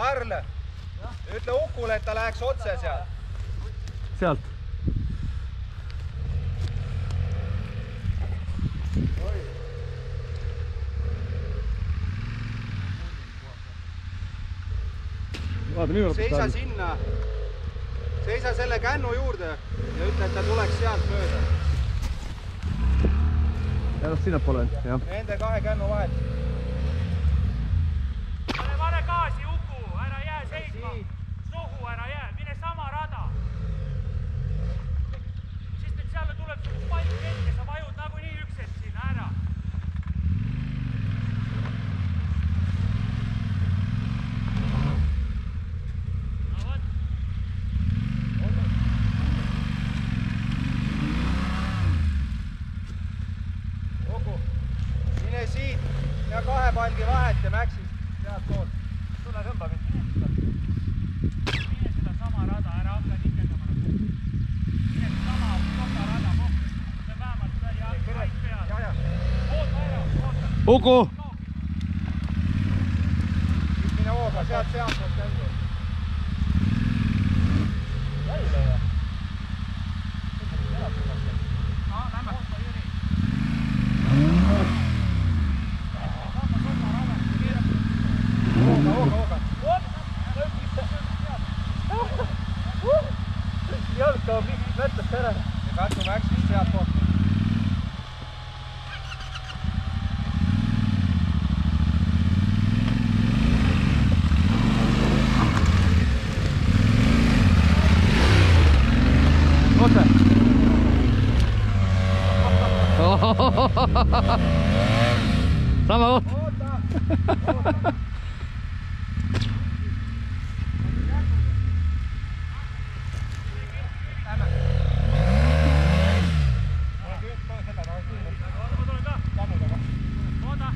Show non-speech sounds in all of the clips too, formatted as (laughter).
Karl, ütle Ukule, et ta läheks otse sealt. sealt. seisa sinna, seisa selle kännu juurde ja ütle, et ta tuleks sealt mööda, jääb sinnapoole, jah. nende kahe kännu vahet. pane, pane gaasi, Uku, ära jää seisma. sohu ära jää, mine sama rada. sest et seal tuleb sul palju ette, sa vajud nagunii üks hetk sinna ära. no vot, Uku, mine siit ja kahe palgi vahet ja Maxist sealtpoolt. tule tõmba mind. mine sedasama rada, ära hakka nikerdama nagu. mine sedasama koka rada kokku, see on vähemalt jalg paik peal. ja, ja, oota ära, oota. Uku, mine hooga, sealt sealtpoolt kängu. hooga, hooga, hooga. Jalg kaob mättast ära. ja katsu Maxist sealtpoolt. otse. sama koht. (laughs) ma tulen ka. oota.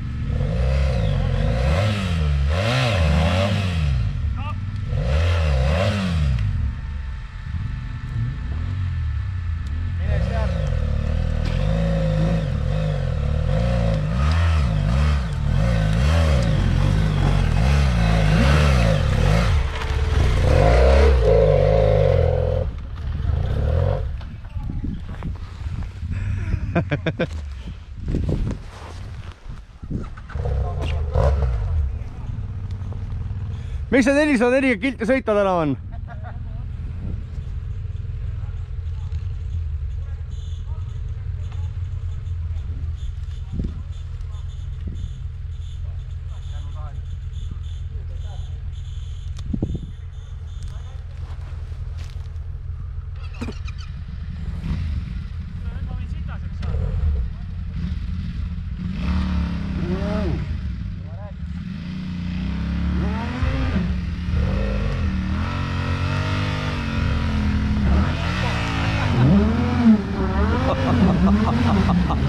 mine sealt. Miks see nelisada neli kilti sõita täna on?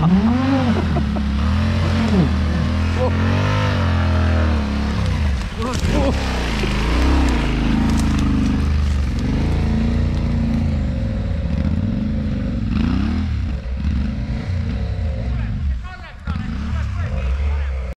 哈哈哈。